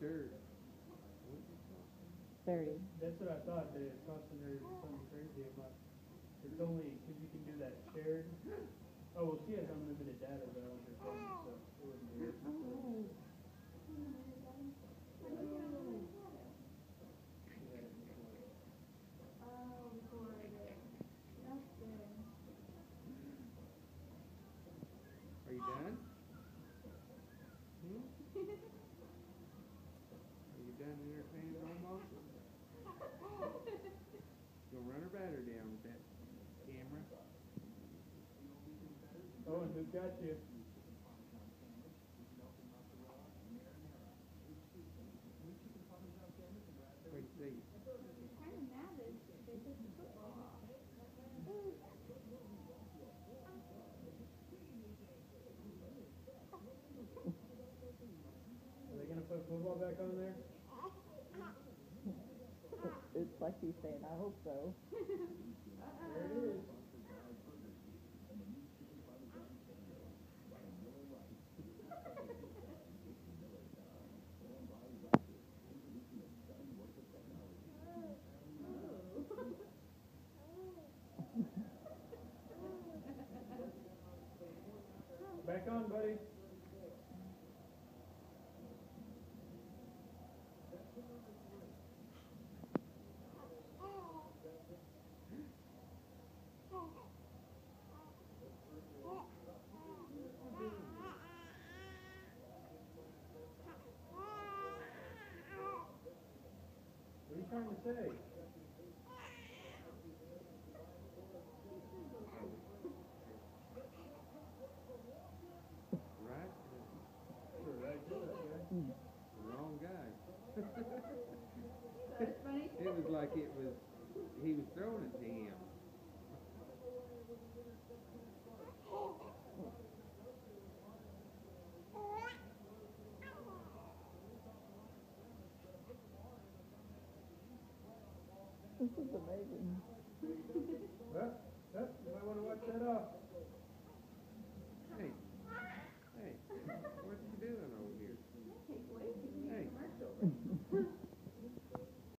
sure. Thirty. That's what I thought, that it's costing her something crazy, I'm it's only, cause you can do that shared. Oh, well, she has unlimited data though on her phone, so it wouldn't be. Are you done? Hmm? Are you done entertaining almost? Gonna run her battery down with that camera. Oh, and who got you? Are they gonna put football back on there? It's saying, I hope so. Back on, buddy. Trying to say? Right? Right to that. Wrong guy. It was like it was, he was throwing it to him. This is amazing. Well, well, you might wanna watch that off.